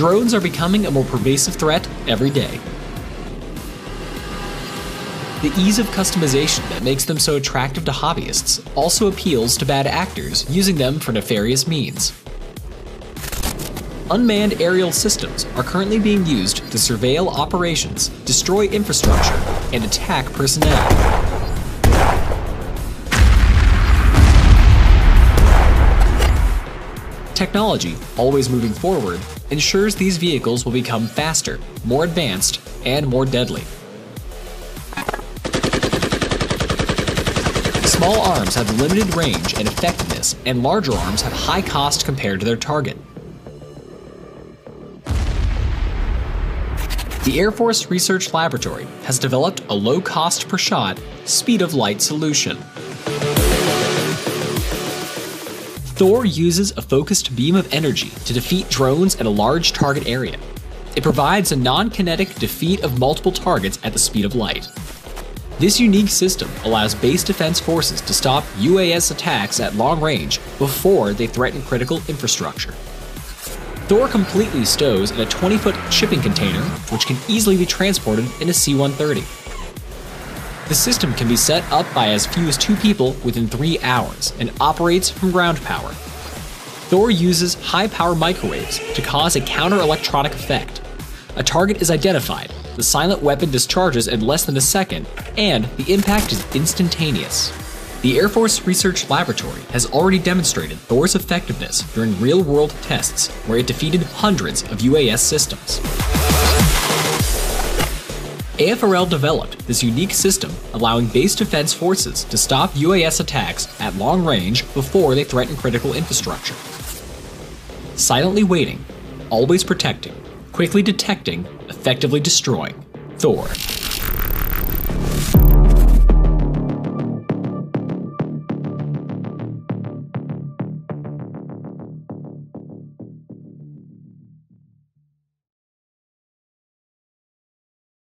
Drones are becoming a more pervasive threat every day. The ease of customization that makes them so attractive to hobbyists also appeals to bad actors using them for nefarious means. Unmanned aerial systems are currently being used to surveil operations, destroy infrastructure, and attack personnel. Technology, always moving forward, ensures these vehicles will become faster, more advanced, and more deadly. Small arms have limited range and effectiveness, and larger arms have high cost compared to their target. The Air Force Research Laboratory has developed a low cost per shot, speed of light solution. Thor uses a focused beam of energy to defeat drones at a large target area. It provides a non kinetic defeat of multiple targets at the speed of light. This unique system allows base defense forces to stop UAS attacks at long range before they threaten critical infrastructure. Thor completely stows in a 20 foot shipping container, which can easily be transported in a C 130. The system can be set up by as few as two people within three hours and operates from ground power. Thor uses high power microwaves to cause a counter electronic effect. A target is identified, the silent weapon discharges in less than a second, and the impact is instantaneous. The Air Force Research Laboratory has already demonstrated Thor's effectiveness during real world tests where it defeated hundreds of UAS systems. AFRL developed this unique system allowing base defense forces to stop UAS attacks at long range before they threaten critical infrastructure. Silently waiting, always protecting, quickly detecting, effectively destroying. Thor.